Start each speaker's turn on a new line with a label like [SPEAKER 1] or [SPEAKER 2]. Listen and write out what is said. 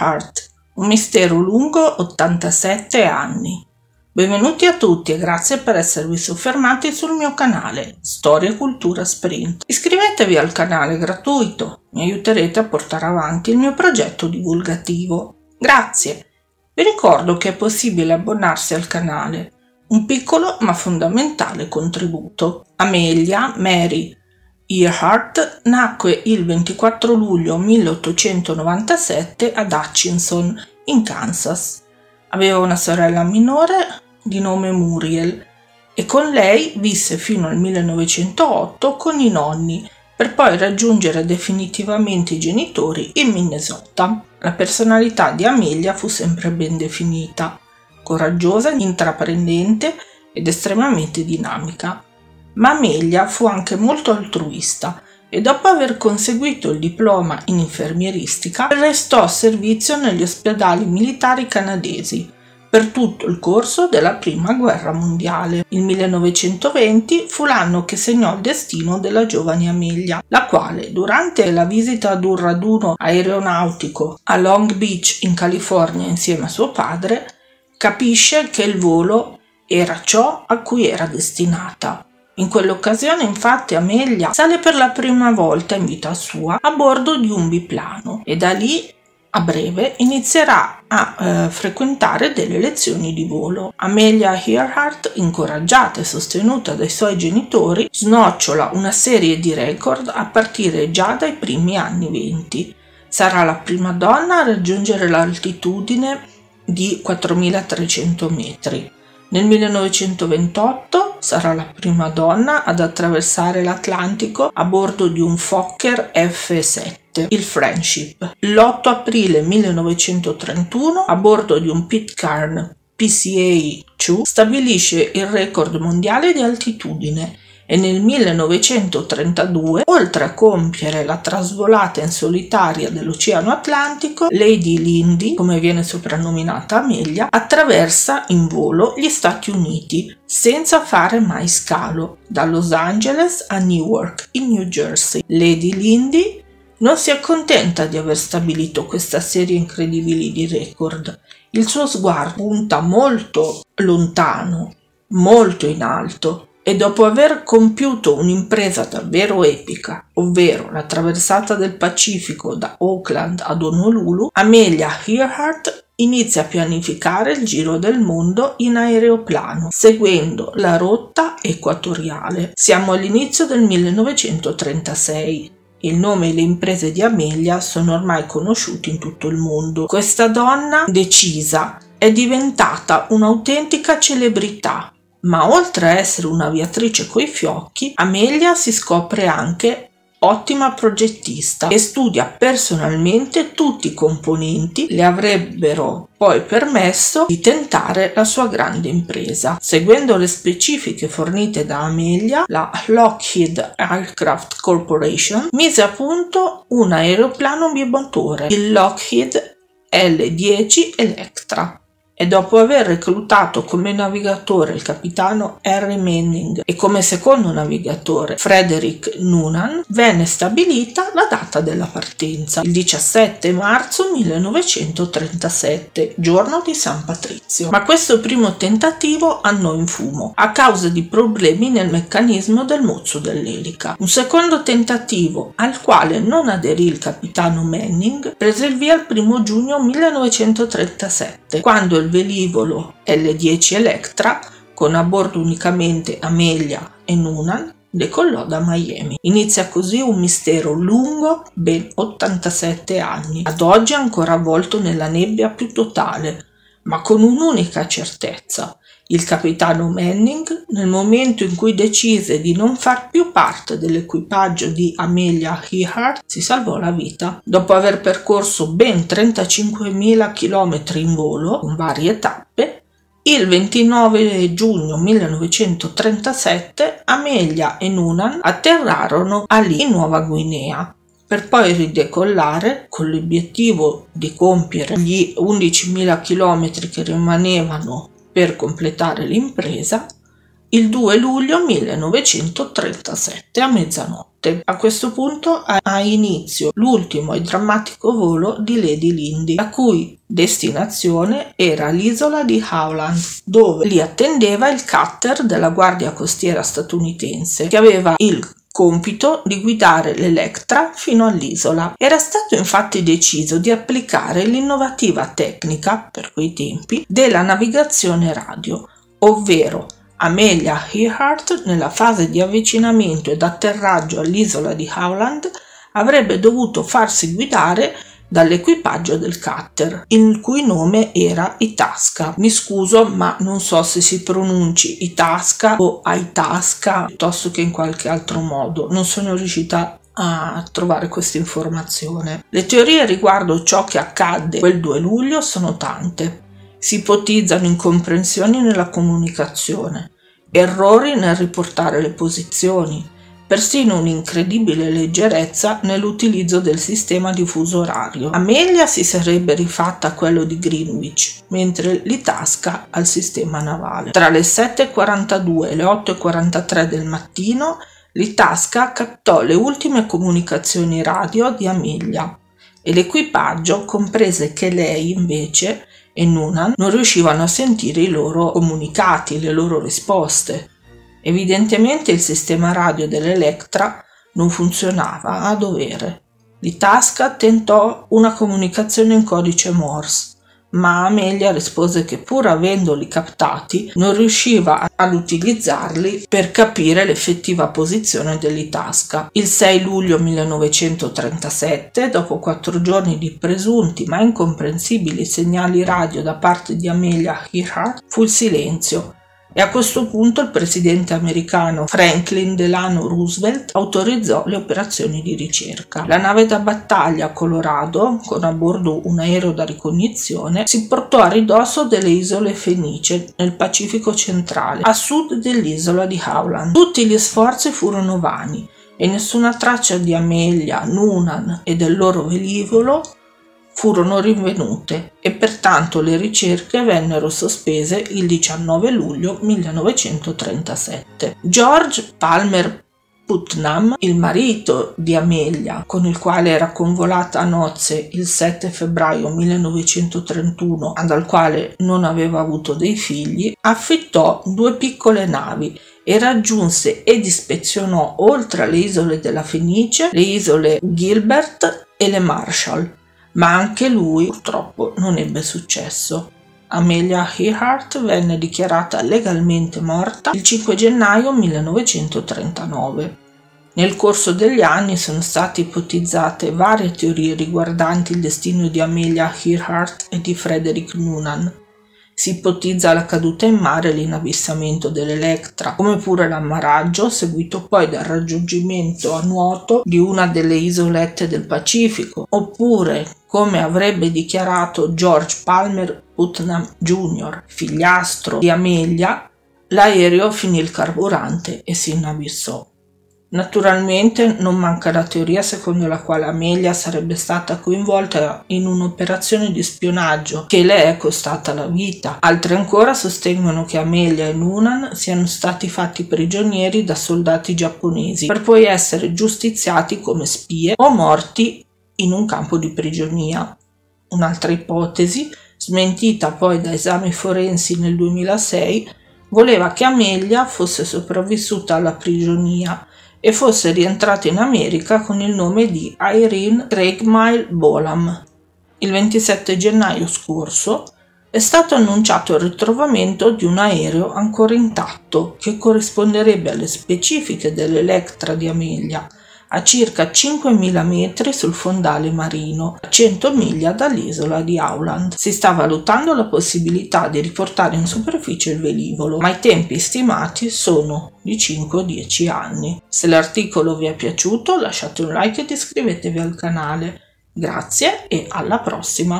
[SPEAKER 1] Earhart, un mistero lungo 87 anni. Benvenuti a tutti e grazie per esservi soffermati sul mio canale Storia e Cultura Sprint. Iscrivetevi al canale gratuito, mi aiuterete a portare avanti il mio progetto divulgativo. Grazie! Vi ricordo che è possibile abbonarsi al canale, un piccolo ma fondamentale contributo. Amelia Mary Earhart nacque il 24 luglio 1897 ad Hutchinson, in Kansas. Aveva una sorella minore di nome Muriel e con lei visse fino al 1908 con i nonni per poi raggiungere definitivamente i genitori in Minnesota. La personalità di Amelia fu sempre ben definita, coraggiosa, intraprendente ed estremamente dinamica. Ma Amelia fu anche molto altruista e dopo aver conseguito il diploma in infermieristica restò a servizio negli ospedali militari canadesi per tutto il corso della Prima Guerra Mondiale. Il 1920 fu l'anno che segnò il destino della giovane Amelia, la quale, durante la visita ad un raduno aeronautico a Long Beach in California insieme a suo padre, capisce che il volo era ciò a cui era destinata. In quell'occasione infatti Amelia sale per la prima volta in vita sua a bordo di un biplano e da lì a breve inizierà a eh, frequentare delle lezioni di volo. Amelia Earhart, incoraggiata e sostenuta dai suoi genitori, snocciola una serie di record a partire già dai primi anni 20. Sarà la prima donna a raggiungere l'altitudine di 4300 metri. Nel 1928 sarà la prima donna ad attraversare l'Atlantico a bordo di un Fokker F7 il Friendship. L'8 aprile 1931, a bordo di un Pitcairn PCA-2, stabilisce il record mondiale di altitudine e nel 1932, oltre a compiere la trasvolata in solitaria dell'Oceano Atlantico, Lady Lindy, come viene soprannominata Amelia, attraversa in volo gli Stati Uniti senza fare mai scalo, da Los Angeles a Newark, in New Jersey. Lady Lindy non si accontenta di aver stabilito questa serie incredibile di record. Il suo sguardo punta molto lontano, molto in alto, e dopo aver compiuto un'impresa davvero epica, ovvero la traversata del Pacifico da Auckland ad Honolulu, Amelia Earhart inizia a pianificare il giro del mondo in aeroplano, seguendo la rotta equatoriale. Siamo all'inizio del 1936 il nome e le imprese di Amelia sono ormai conosciuti in tutto il mondo. Questa donna decisa è diventata un'autentica celebrità, ma oltre a essere un'aviatrice coi fiocchi, Amelia si scopre anche ottima progettista e studia personalmente tutti i componenti le avrebbero poi permesso di tentare la sua grande impresa. Seguendo le specifiche fornite da Amelia, la Lockheed Aircraft Corporation mise a punto un aeroplano bimotore, il Lockheed L-10 Electra e dopo aver reclutato come navigatore il capitano Harry Manning e come secondo navigatore Frederick Noonan, venne stabilita la data della partenza, il 17 marzo 1937, giorno di San Patrizio. Ma questo primo tentativo andò in fumo a causa di problemi nel meccanismo del mozzo dell'elica. Un secondo tentativo, al quale non aderì il capitano Manning, prese il via il 1 giugno 1937, quando il velivolo L10 Electra, con a bordo unicamente Amelia e Noonan, decollò da Miami. Inizia così un mistero lungo ben 87 anni, ad oggi ancora avvolto nella nebbia più totale, ma con un'unica certezza. Il capitano Manning, nel momento in cui decise di non far più parte dell'equipaggio di Amelia Earhart, si salvò la vita. Dopo aver percorso ben 35.000 km in volo, con varie tappe, il 29 giugno 1937 Amelia e Noonan atterrarono a lì in Nuova Guinea per poi ridecollare con l'obiettivo di compiere gli 11.000 km che rimanevano per completare l'impresa il 2 luglio 1937 a mezzanotte. A questo punto ha inizio l'ultimo e drammatico volo di Lady Lindy, la cui destinazione era l'isola di Howland, dove li attendeva il cutter della Guardia Costiera statunitense, che aveva il compito di guidare l'Electra fino all'isola. Era stato infatti deciso di applicare l'innovativa tecnica, per quei tempi, della navigazione radio, ovvero Amelia Earhart, nella fase di avvicinamento ed atterraggio all'isola di Howland, avrebbe dovuto farsi guidare dall'equipaggio del cutter, il cui nome era Itasca. Mi scuso, ma non so se si pronunci Itasca o Aitasca piuttosto che in qualche altro modo. Non sono riuscita a trovare questa informazione. Le teorie riguardo ciò che accadde quel 2 luglio sono tante. Si ipotizzano incomprensioni nella comunicazione, errori nel riportare le posizioni, persino un'incredibile leggerezza nell'utilizzo del sistema di fuso orario. Amelia si sarebbe rifatta a quello di Greenwich, mentre l'Itasca al sistema navale. Tra le 7.42 e le 8.43 del mattino, l'Itasca captò le ultime comunicazioni radio di Amelia e l'equipaggio comprese che lei invece e Noonan non riuscivano a sentire i loro comunicati, le loro risposte. Evidentemente il sistema radio dell'Electra non funzionava a dovere. L'Itasca tentò una comunicazione in codice Morse, ma Amelia rispose che pur avendoli captati non riusciva ad utilizzarli per capire l'effettiva posizione dell'Itasca. Il 6 luglio 1937, dopo quattro giorni di presunti ma incomprensibili segnali radio da parte di Amelia Earhart, fu il silenzio e a questo punto il presidente americano Franklin Delano Roosevelt autorizzò le operazioni di ricerca. La nave da battaglia Colorado, con a bordo un aereo da ricognizione, si portò a ridosso delle isole Fenice nel Pacifico centrale, a sud dell'isola di Howland. Tutti gli sforzi furono vani e nessuna traccia di Amelia, Noonan e del loro velivolo furono rinvenute e pertanto le ricerche vennero sospese il 19 luglio 1937. George Palmer Putnam, il marito di Amelia, con il quale era convolata a nozze il 7 febbraio 1931 e dal quale non aveva avuto dei figli, affittò due piccole navi e raggiunse ed ispezionò oltre alle isole della Fenice le isole Gilbert e le Marshall ma anche lui purtroppo non ebbe successo. Amelia Earhart venne dichiarata legalmente morta il 5 gennaio 1939. Nel corso degli anni sono state ipotizzate varie teorie riguardanti il destino di Amelia Earhart e di Frederick Noonan, si ipotizza la caduta in mare e l'inabissamento dell'Electra, come pure l'ammaraggio, seguito poi dal raggiungimento a nuoto di una delle isolette del Pacifico, oppure, come avrebbe dichiarato George Palmer Putnam Jr., figliastro di Amelia, l'aereo finì il carburante e si inabissò. Naturalmente non manca la teoria secondo la quale Amelia sarebbe stata coinvolta in un'operazione di spionaggio che le è costata la vita. Altri ancora sostengono che Amelia e Noonan siano stati fatti prigionieri da soldati giapponesi per poi essere giustiziati come spie o morti in un campo di prigionia. Un'altra ipotesi, smentita poi da esami forensi nel 2006, voleva che Amelia fosse sopravvissuta alla prigionia e fosse rientrata in America con il nome di Irene Craigmile Bolam. Il 27 gennaio scorso è stato annunciato il ritrovamento di un aereo ancora intatto che corrisponderebbe alle specifiche dell'Electra di Amelia a circa 5.000 metri sul fondale marino, a 100 miglia dall'isola di Auland. Si sta valutando la possibilità di riportare in superficie il velivolo, ma i tempi stimati sono di 5 o 10 anni. Se l'articolo vi è piaciuto lasciate un like ed iscrivetevi al canale. Grazie e alla prossima!